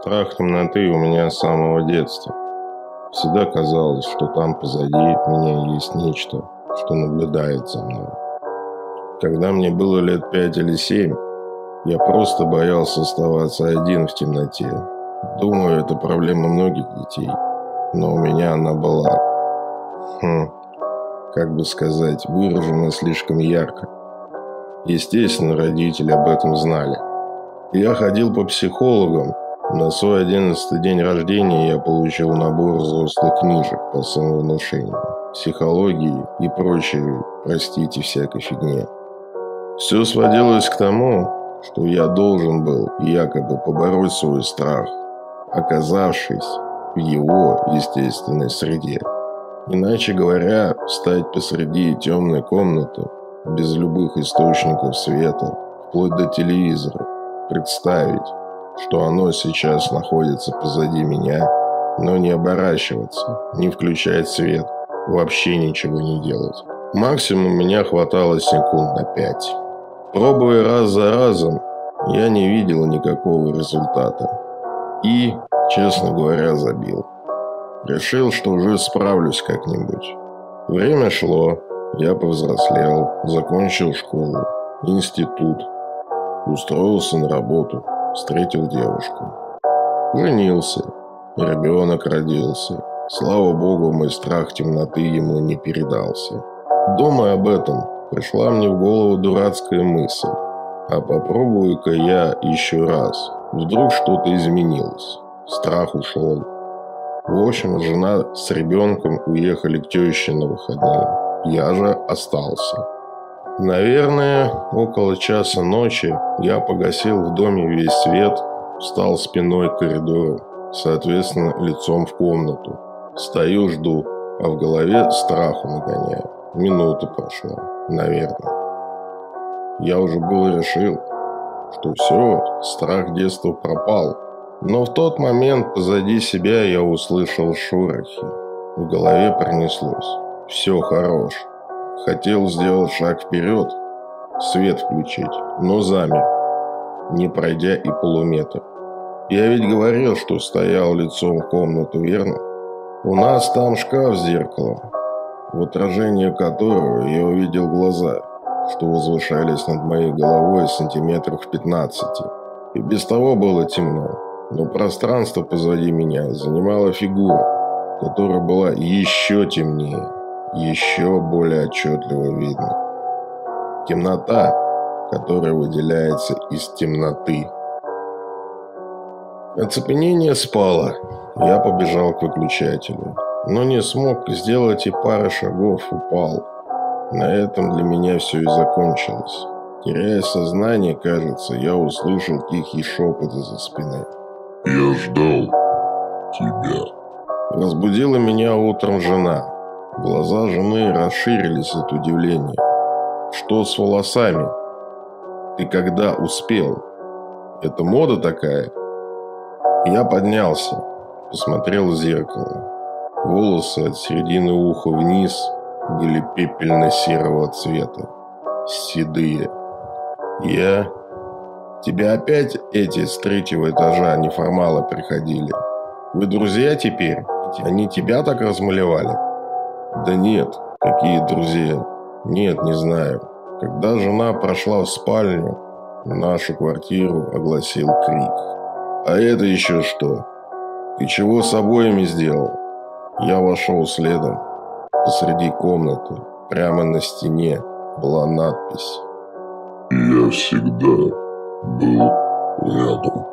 Страх темноты у меня с самого детства. Всегда казалось, что там позади меня есть нечто, что наблюдает за мной. Когда мне было лет пять или семь, я просто боялся оставаться один в темноте. Думаю, это проблема многих детей, но у меня она была. Хм, как бы сказать, выражена слишком ярко. Естественно, родители об этом знали. Я ходил по психологам, на свой одиннадцатый день рождения я получил набор взрослых книжек по самовнушению, психологии и прочей, простите, всякой фигне. Все сводилось к тому, что я должен был якобы побороть свой страх, оказавшись в его естественной среде. Иначе говоря, встать посреди темной комнаты, без любых источников света, вплоть до телевизора, представить, что оно сейчас находится позади меня, но не оборачиваться, не включать свет, вообще ничего не делать. Максимум меня хватало секунд на пять. Пробуя раз за разом, я не видел никакого результата. И, честно говоря, забил. Решил, что уже справлюсь как-нибудь. Время шло, я повзрослел, закончил школу, институт, устроился на работу – встретил девушку. Женился. Ребенок родился. Слава богу, мой страх темноты ему не передался. Думая об этом, пришла мне в голову дурацкая мысль. А попробую-ка я еще раз. Вдруг что-то изменилось. Страх ушел. В общем, жена с ребенком уехали к теще на выходные. Я же остался. Наверное, около часа ночи я погасил в доме весь свет, встал спиной к коридору, соответственно, лицом в комнату. Стою, жду, а в голове страху нагоняю. Минута прошла, наверное. Я уже было решил, что все, страх детства пропал. Но в тот момент позади себя я услышал шорохи. В голове пронеслось. Все хорош. Хотел сделать шаг вперед, свет включить, но замер, не пройдя и полуметр. Я ведь говорил, что стоял лицом в комнату, верно? У нас там шкаф с зеркалом, в отражении которого я увидел глаза, что возвышались над моей головой сантиметров в 15. И без того было темно, но пространство позади меня занимала фигура, которая была еще темнее еще более отчетливо видно. Темнота, которая выделяется из темноты. Оцепенение спало. Я побежал к выключателю, но не смог сделать и пары шагов, упал. На этом для меня все и закончилось. Теряя сознание, кажется, я услышал тихий шепот из-за спины. «Я ждал тебя». Разбудила меня утром жена. Глаза жены расширились от удивления. «Что с волосами? Ты когда успел? Это мода такая?» Я поднялся, посмотрел в зеркало. Волосы от середины уха вниз были пепельно-серого цвета. Седые. Я... Тебя опять эти с третьего этажа неформалы приходили? Вы друзья теперь? Они тебя так размалевали?» Да нет, какие друзья? Нет, не знаю. Когда жена прошла в спальню, нашу квартиру огласил крик. А это еще что? Ты чего с обоями сделал? Я вошел следом. Посреди комнаты, прямо на стене, была надпись. Я всегда был рядом.